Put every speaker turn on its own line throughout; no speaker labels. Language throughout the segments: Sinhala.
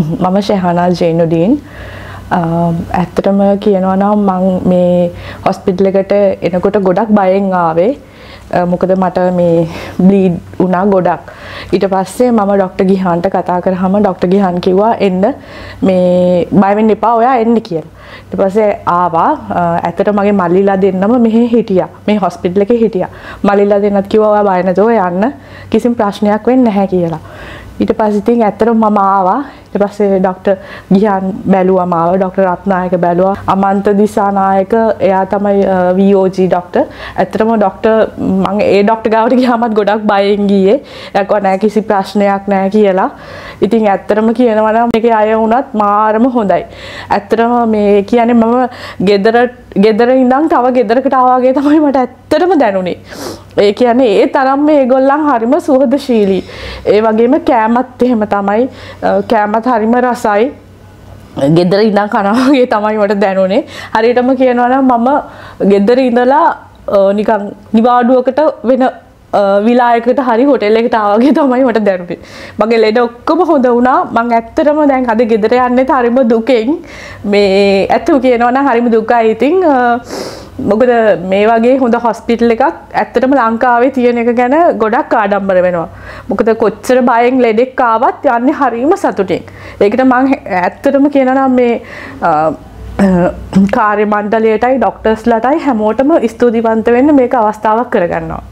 මම ශහනා ජේනුඩීන් ඇත්තටම කියනවා නම් මං මේ හොස්පිටල් එකට එනකොට ගොඩක් බයෙන් ආවේ. මොකද මට මේ බ්ලීඩ් වුණා ගොඩක්. ඊට පස්සේ මම ඩොක්ටර් ගිහාන්ට කතා කරාම ඩොක්ටර් ගිහාන් කිව්වා එන්න මේ බය වෙන්න එපා ඔයා එන්න කියලා. ඊට පස්සේ ආවා. ඇත්තට මගේ මල්ලිලා දෙන්නම මෙහෙ හිටියා. මේ හොස්පිටල් එකේ හිටියා. මල්ලිලා දෙන්නත් කිව්වා ඔයා බය නැතුව යන්න. කිසිම ප්‍රශ්නයක් වෙන්නේ නැහැ කියලා. ඊට පස්සේ ඉතින් ඇත්තටම මම ආවා. ඊට පස්සේ ડોක්ටර් ගිහන් බැලුවා මාව. ડોක්ටර් රත්නායක බැලුවා. අමන්ත දිසානායක එයා තමයි VOG ડોක්ටර් ඇත්තටම ડોක්ටර් මම ඒ ડોක්ටර් ගාවට ගියාමත් ගොඩක් බයෙන් ගියේ. එයා කිව්වා නෑ කිසි ප්‍රශ්නයක් නෑ කියලා. ඉතින් ඇත්තටම කියනවා නම් මේකේ අය වුණත් මාරම හොඳයි. ඇත්තටම මේ කියන්නේ මම ගෙදර ගෙදර ඉඳන් තව ගෙදරකට ආවාගේ තමයි මට ඇත්තටම දැනුනේ. ඒ කියන්නේ ඒ තරම් මේගොල්ලන් හරිම සුහදශීලී. ඒ වගේම කෑමත් එහෙම තමයි. කෑමත් හරිම රසයි. ගෙදර ඉඳන් කනවාගේ තමයි මට දැනුනේ. හරියටම කියනවා නම් මම ගෙදර ඉඳලා නිකන් නිවාඩුවකට වෙන විලායකට හරි හොටෙල් එකට ආවගේ තමයි මට දැනුනේ. මගේ ලෙඩ ඔක්කොම හොඳ වුණා. මං ඇත්තටම දැන් අද ගෙදර යන්නේ හරිම දුකෙන්. මේ ඇත්තම කියනවා නම් හරිම දුකයි. ඉතින් මොකද මේ වගේ හොඳ හොස්පිටල් එකක් ඇත්තටම ලංකාවේ තියෙන එක ගැන ගොඩක් ආඩම්බර වෙනවා. මොකද කොච්චර බයෙන් ලෙඩෙක් ආවත් යන්නේ හරිම සතුටින්. ඒකට මං ඇත්තටම කියනවා නම් මේ කාර්ය මණ්ඩලයටයි ඩොක්ටර්ස්ලටයි හැමෝටම ස්තුතිවන්ත වෙන්න මේක අවස්ථාවක් කරගන්නවා.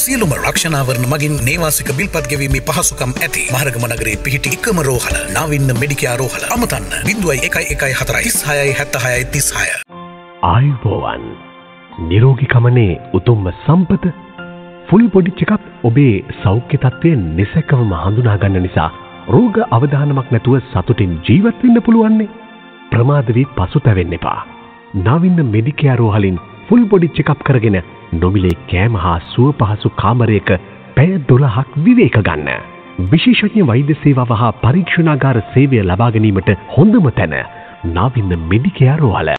සියලුම රක්ෂණාවරණ මගින් නේවාසික බිල්පත් ගෙවීමේ පහසුකම් ඇති මහරගම නගරේ පිහිටි එකම රෝහල නවින්න මෙඩිකයා රෝහල අමතන්න බිඳුවයි එකයි එකයි හතරයි තිස් හයයි හැත්ත හයයි තිස් හය
ආයුබෝවන් නිරෝගිකමනේ උතුම්ම සම්පත ෆුල් පොඩිච්චකත් ඔබේ සෞඛ්‍ය තත්ත්වය නිසැකවම හඳුනාගන්න නිසා රෝග අවධානමක් නැතුව සතුටින් ජීවත්වෙන්න පුළුවන්නේ ප්‍රමාදවී පසු තැවෙන්න එපා. නවින්න මෙඩිකයාරෝහලින් ෆුල් බොඩි චෙකප් කරගෙන නොමිලේ කෑම හා සුව පහසු කාමරයක පැය දොළහක් විවේක ගන්න. විශේෂඥ වෛද්‍ය සේවාව හා පරීක්ෂණාගාර සේවය ලබාගැනීමට හොඳම තැන නාවින්න මෙඩිකයාරෝහල.